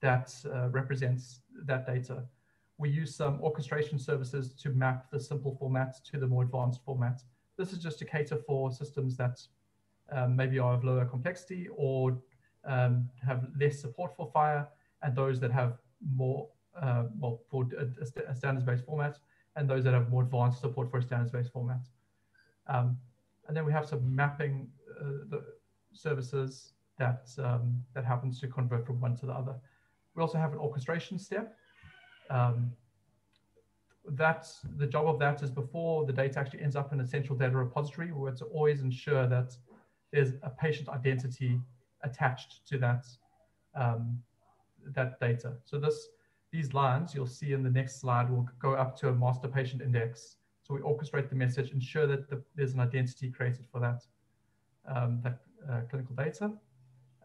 that uh, represents that data. we use some orchestration services to map the simple formats to the more advanced formats. This is just to cater for systems that um, maybe are of lower complexity or um, have less support for FHIR and those that have more, uh, well, for a, a standards-based format and those that have more advanced support for a standards-based format. Um, and then we have some mapping uh, the services that, um, that happens to convert from one to the other. We also have an orchestration step. Um, that's the job of that is before the data actually ends up in a central data repository, have to always ensure that there's a patient identity attached to that um, that data. So this these lines you'll see in the next slide will go up to a master patient index. So we orchestrate the message, ensure that the, there's an identity created for that um, that uh, clinical data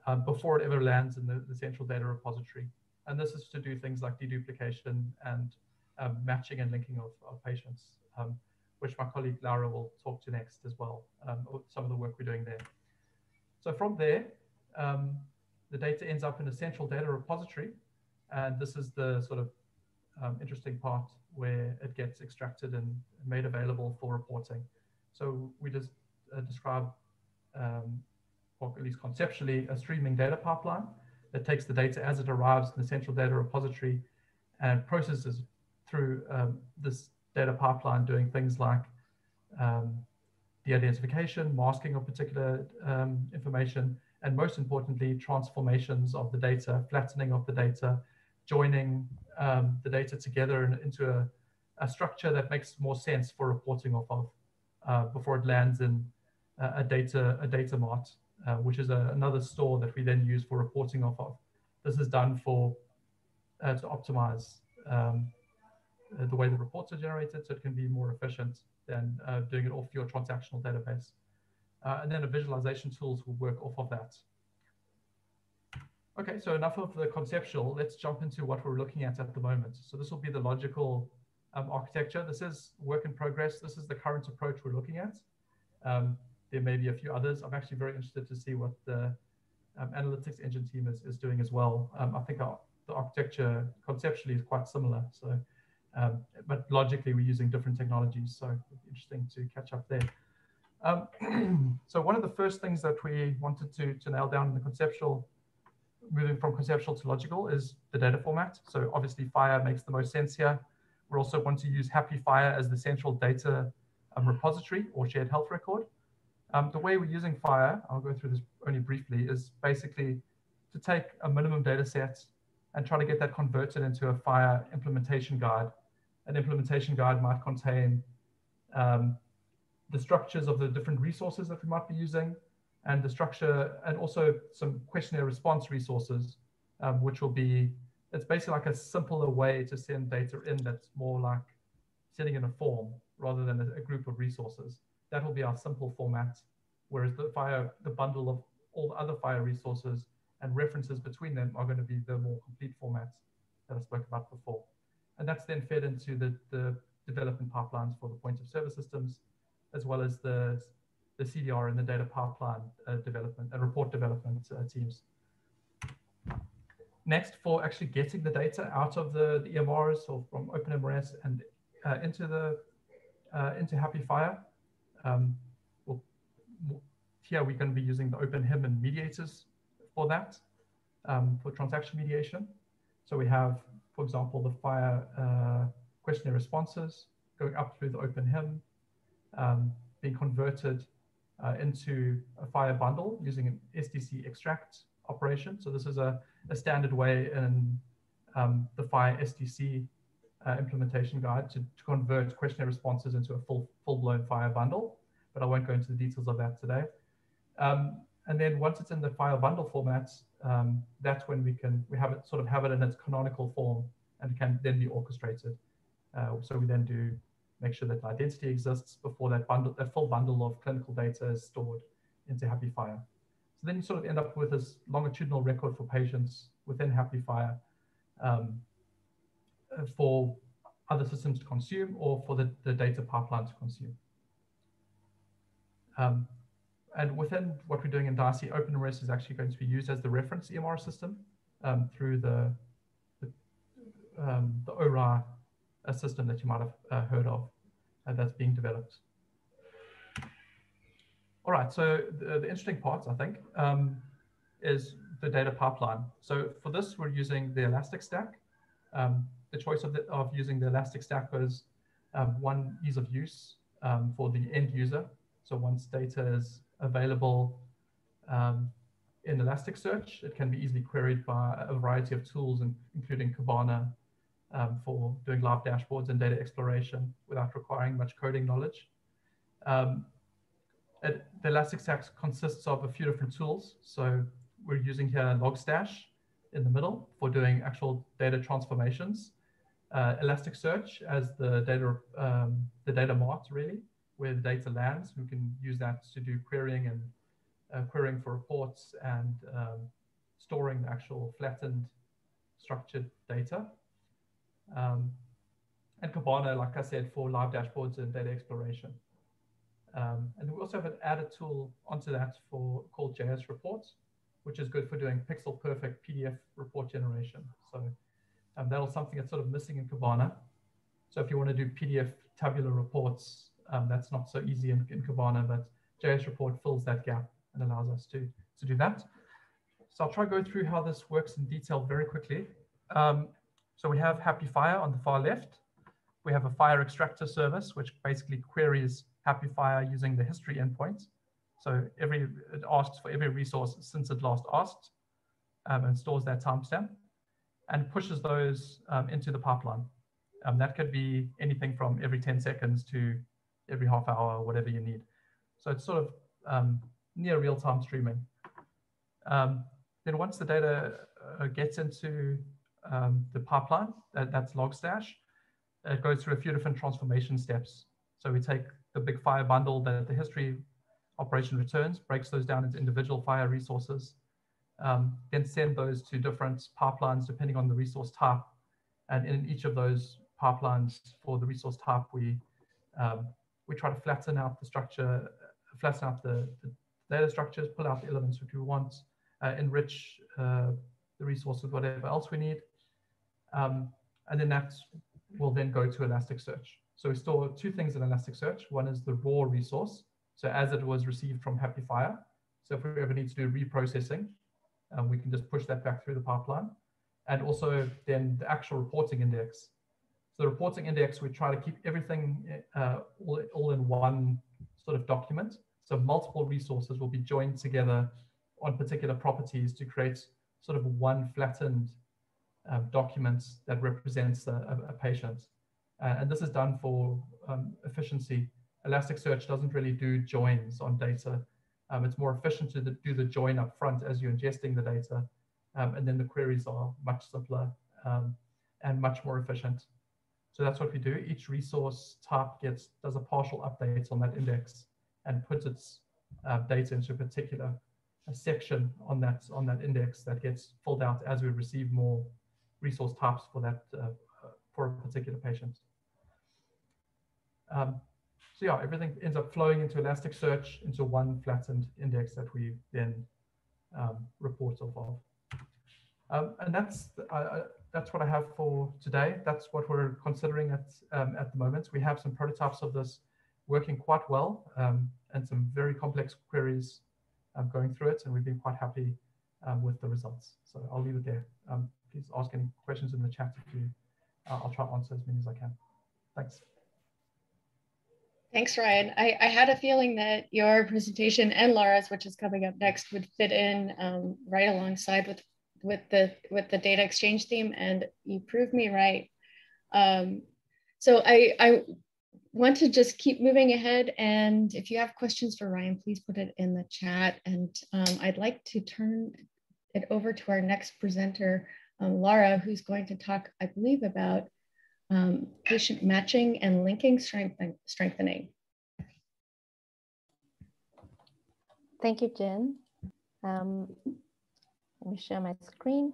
um, before it ever lands in the, the, central data repository. And this is to do things like deduplication and um, matching and linking of, of patients, um, which my colleague Laura will talk to next as well, um, some of the work we're doing there. So from there, um, the data ends up in a central data repository. And this is the sort of um, interesting part where it gets extracted and made available for reporting. So we just uh, describe, um, or at least conceptually, a streaming data pipeline that takes the data as it arrives in the central data repository and processes through um, this data pipeline doing things like um, de-identification, masking of particular um, information, and most importantly, transformations of the data, flattening of the data, joining um, the data together in, into a, a, structure that makes more sense for reporting off of uh, before it lands in a data a data mart, uh, which is a, another store that we then use for reporting off of. This is done for uh, to optimize um, uh, the way the reports are generated so it can be more efficient than uh, doing it off your transactional database. Uh, and then the visualization tools will work off of that. Okay, so enough of the conceptual. Let's jump into what we're looking at at the moment. So this will be the logical um, architecture. This is work in progress. This is the current approach we're looking at. Um, there may be a few others. I'm actually very interested to see what the um, analytics engine team is, is doing as well. Um, I think our, the architecture conceptually is quite similar. So um, but logically, we're using different technologies, so interesting to catch up there. Um, [CLEARS THROAT] so one of the first things that we wanted to, to nail down in the conceptual, moving from conceptual to logical, is the data format. So obviously, FHIR makes the most sense here. We also want to use HAPI FHIR as the central data um, repository or shared health record. Um, the way we're using FHIR, I'll go through this only briefly, is basically to take a minimum data set and try to get that converted into a FHIR implementation guide an implementation guide might contain um, the structures of the different resources that we might be using and the structure and also some questionnaire response resources, um, which will be, it's basically like a simpler way to send data in that's more like sitting in a form rather than a, a group of resources. That will be our simple format, whereas the FHIR, the bundle of all the other FHIR resources and references between them are going to be the more complete formats that I spoke about before. And that's then fed into the, the development pipelines for the point of service systems, as well as the, the CDR and the data pipeline uh, development and report development uh, teams. Next, for actually getting the data out of the, the EMRs or from OpenMRS and uh, into the uh, into HAPI FHIR, um, here we're going to be using the OpenHIM and mediators for that, um, for transaction mediation. So we have for example, the FHIR uh, questionnaire responses going up through the OpenHIM, um, being converted uh, into a FHIR bundle using an SDC extract operation. So this is a, a standard way in um, the FHIR SDC uh, implementation guide to, to, convert questionnaire responses into a full, full-blown FHIR bundle, but I won't go into the details of that today. Um, and then once it's in the FHIR bundle format, um, that's when we can we have it sort of have it in its canonical form and it can then be orchestrated. Uh, so we then do make sure that identity exists before that bundle, that full bundle of clinical data is stored into HAPI FHIR. So then you sort of end up with this longitudinal record for patients within HAPI FHIR um, for other systems to consume or for the, the data pipeline to consume. Um, and within what we're doing in DICE, OpenMRS is actually going to be used as the reference EMR system um, through the, the, um, the ORA a system that you might have uh, heard of uh, that's being developed. All right, so the, the interesting parts, I think, um, is the data pipeline. So for this, we're using the Elastic Stack. Um, the choice of, the, of using the Elastic Stack was um, one ease of use um, for the end user. So once data is available um, in Elasticsearch, it can be easily queried by a variety of tools, including Kibana um, for doing live dashboards and data exploration without requiring much coding knowledge. Um, it, the Elasticsearch consists of a few different tools. So we're using here Logstash in the middle for doing actual data transformations. Uh, Elasticsearch as the data, um, the data mart really, where the data lands. We can use that to do querying and uh, querying for reports and um, storing the actual flattened structured data. Um, and Kibana, like I said, for live dashboards and data exploration. Um, and we also have an added tool onto that for called JS reports, which is good for doing pixel perfect PDF report generation. So um, that was something that's sort of missing in Kibana. So if you want to do PDF tabular reports, um, that's not so easy in, in Kibana, but JS report fills that gap and allows us to, to do that. So I'll try to go through how this works in detail very quickly. Um, so we have HAPI FHIR on the far left. We have a FHIR extractor service, which basically queries HAPI FHIR using the history endpoint. So every it asks for every resource since it last asked um, and stores that timestamp and pushes those um, into the pipeline. Um, that could be anything from every 10 seconds to every half hour, whatever you need. So it's sort of um, near real-time streaming. Um, then once the data uh, gets into um, the pipeline, that, that's Logstash, it goes through a few different transformation steps. So we take the big FHIR bundle that the history operation returns, breaks those down into individual FHIR resources, um, then send those to different pipelines depending on the resource type. And in each of those pipelines for the resource type, we um, we try to flatten out the structure, flatten out the, the data structures, pull out the elements which we want, uh, enrich uh, the resource with whatever else we need. Um, and then that will then go to Elasticsearch. So we store two things in Elasticsearch. One is the raw resource. So as it was received from HAPI FHIR. So if we ever need to do reprocessing, um, we can just push that back through the pipeline. And also then the actual reporting index. So the reporting index, we try to keep everything uh, all in one sort of document. So multiple resources will be joined together on particular properties to create sort of one flattened um, document that represents a, a, a patient. Uh, and this is done for um, efficiency. Elasticsearch doesn't really do joins on data. Um, it's more efficient to do the join up front as you're ingesting the data. Um, and then the queries are much simpler um, and much more efficient. So that's what we do. Each resource type gets does a partial update on that index and puts its uh, data into a particular a section on that on that index that gets filled out as we receive more resource types for that uh, for a particular patient. Um, so yeah, everything ends up flowing into Elasticsearch into one flattened index that we then um, report off of. Um, and that's uh, that's what I have for today. That's what we're considering at um, at the moment. We have some prototypes of this working quite well um, and some very complex queries um, going through it, and we've been quite happy with the results. So I'll leave it there. Please ask any questions in the chat if you, uh, I'll try to answer as many as I can. Thanks. Thanks, Ryan. I, I had a feeling that your presentation and Laura's, which is coming up next, would fit in um, right alongside with with the with the data exchange theme, and you proved me right. Um, so I, I want to just keep moving ahead. And if you have questions for Ryan, please put it in the chat. And um, I'd like to turn it over to our next presenter, um, Laura, who's going to talk, I believe, about um, patient matching and linking strengthen strengthening. Thank you, Jen. Um, let me share my screen.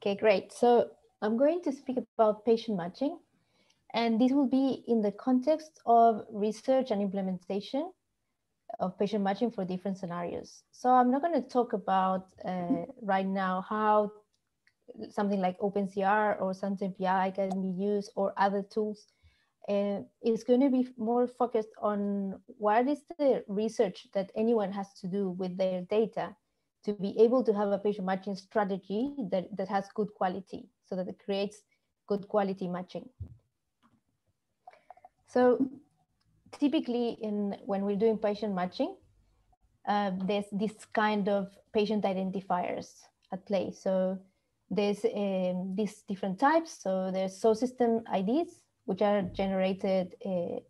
Okay, great. So I'm going to speak about patient matching. And this will be in the context of research and implementation of patient matching for different scenarios. So I'm not going to talk about uh, right now how something like OpenCR or SanteMPI can be used or other tools. Uh, it's going to be more focused on what is the research that anyone has to do with their data to be able to have a patient matching strategy that, that has good quality so that it creates good quality matching. So typically in when we're doing patient matching, uh, there's this kind of patient identifiers at play. So there's um, these different types. So there's source system IDs, which are generated uh,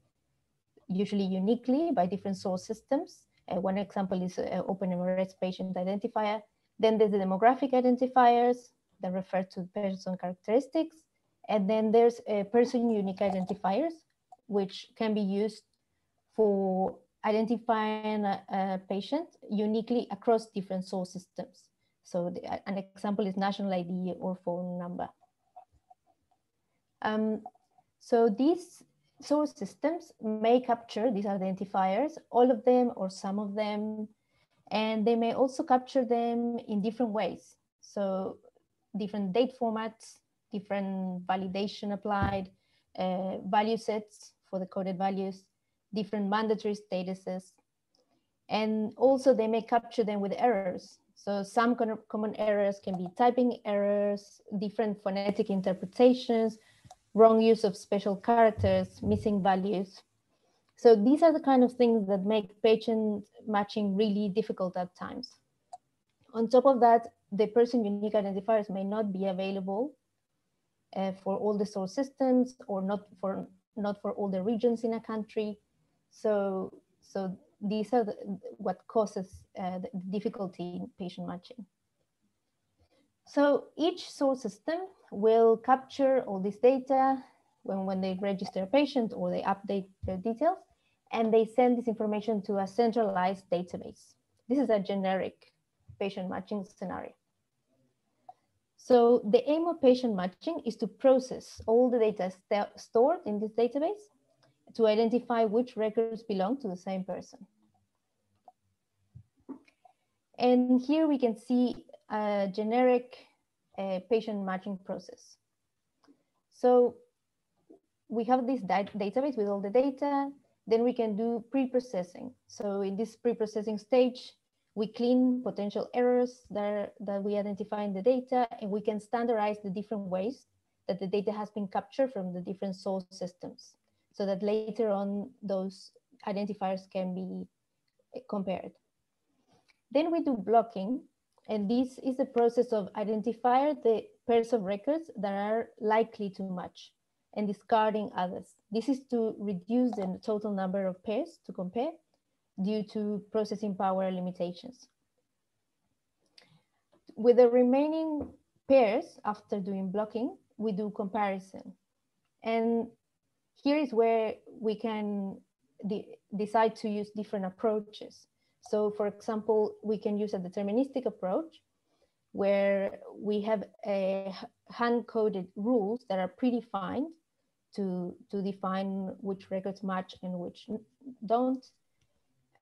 usually uniquely by different source systems. Uh, one example is uh, OpenMRS patient identifier. Then there's the demographic identifiers that refer to person characteristics. And then there's uh, person unique identifiers, which can be used for identifying a, a patient uniquely across different source systems. So the, an example is national ID or phone number. Um, so these source systems may capture these identifiers, all of them or some of them, and they may also capture them in different ways. So different date formats, different validation applied, uh, value sets for the coded values, different mandatory statuses, and also they may capture them with errors. So some common errors can be typing errors, different phonetic interpretations, wrong use of special characters, missing values. So these are the kind of things that make patient matching really difficult at times. On top of that, the person unique identifiers may not be available uh, for all the source systems or not for not for all the regions in a country. So, so these are the, what causes uh, the difficulty in patient matching. So each source system will capture all this data when, when they register a patient or they update their details, and they send this information to a centralized database. This is a generic patient matching scenario. So the aim of patient matching is to process all the data st stored in this database to identify which records belong to the same person. And here we can see a generic uh, patient matching process. So we have this database with all the data, then we can do pre-processing. So in this pre-processing stage, we clean potential errors that, that we identify in the data, and we can standardize the different ways that the data has been captured from the different source systems so that later on those identifiers can be eh, compared. Then we do blocking, and this is the process of identifying the pairs of records that are likely to match and discarding others. This is to reduce the total number of pairs to compare due to processing power limitations. With the remaining pairs, after doing blocking, we do comparison. And here is where we can de decide to use different approaches. So for example, we can use a deterministic approach where we have a hand-coded rules that are predefined to, to define which records match and which don't.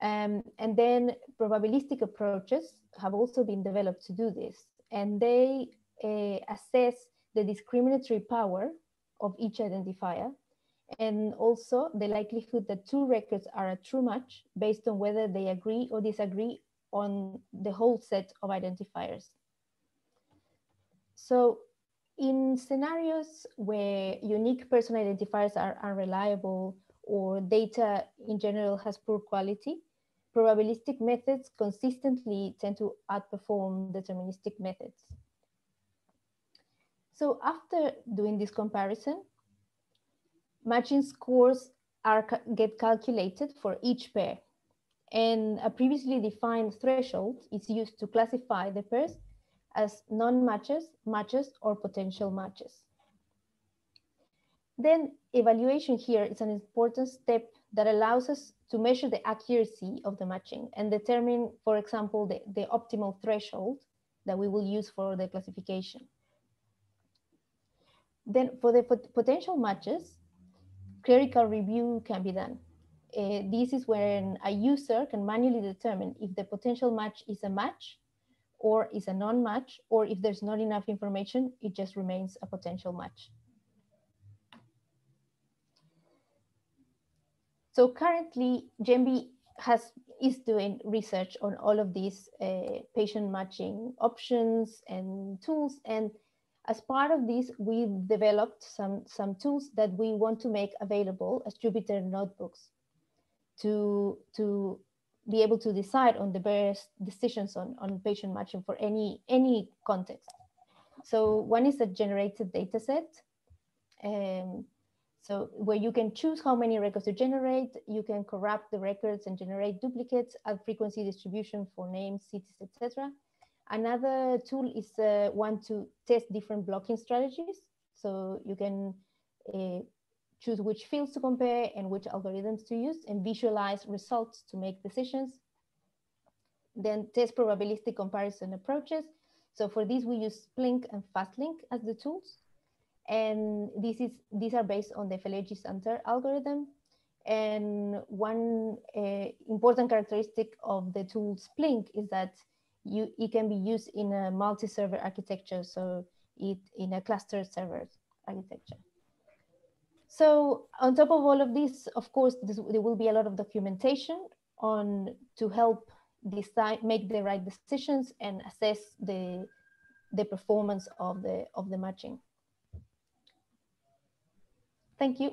Um, and then probabilistic approaches have also been developed to do this. And they uh, assess the discriminatory power of each identifier and also the likelihood that two records are a true match based on whether they agree or disagree on the whole set of identifiers. So in scenarios where unique person identifiers are unreliable or data in general has poor quality, probabilistic methods consistently tend to outperform deterministic methods. So after doing this comparison, matching scores are get calculated for each pair. And a previously defined threshold is used to classify the pairs as non-matches, matches, or potential matches. Then evaluation here is an important step that allows us to measure the accuracy of the matching and determine, for example, the, the optimal threshold that we will use for the classification. Then for the pot potential matches, clerical review can be done. Uh, this is when a user can manually determine if the potential match is a match or is a non-match, or if there's not enough information, it just remains a potential match. So currently, Jembi has is doing research on all of these uh, patient matching options and tools. And as part of this, we developed some, some tools that we want to make available as Jupyter notebooks to, to be able to decide on the various decisions on, on patient matching for any, any context. So one is a generated data set. Um, so where you can choose how many records to generate, you can corrupt the records and generate duplicates, add frequency distribution for names, cities, etc. Another tool is uh, one to test different blocking strategies. So you can uh, choose which fields to compare and which algorithms to use and visualize results to make decisions. Then test probabilistic comparison approaches. So for this, we use Splink and FastLink as the tools. And this is, these are based on the Fellegi-Sunter algorithm. And one uh, important characteristic of the tool Splink is that you, it can be used in a multi-server architecture, so it in a cluster server architecture. So on top of all of this, of course, this, there will be a lot of documentation on to help decide, make the right decisions and assess the, the performance of the, of the matching. Thank you.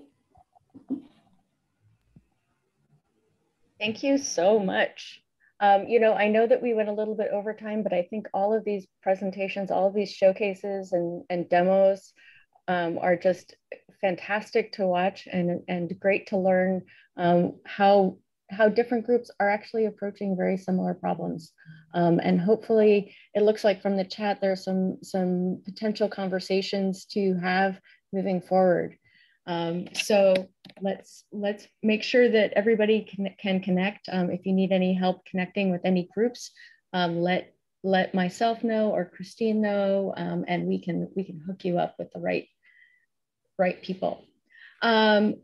Thank you so much. Um, you know, I know that we went a little bit over time, but I think all of these presentations, all of these showcases and, and demos um, are just fantastic to watch and, and great to learn um, how, how different groups are actually approaching very similar problems. Um, and hopefully it looks like from the chat, there's some, some potential conversations to have moving forward. Um, so let's let's make sure that everybody can, can connect. Um, if you need any help connecting with any groups, um, let let myself know or Christine know, um, and we can we can hook you up with the right right people. Um,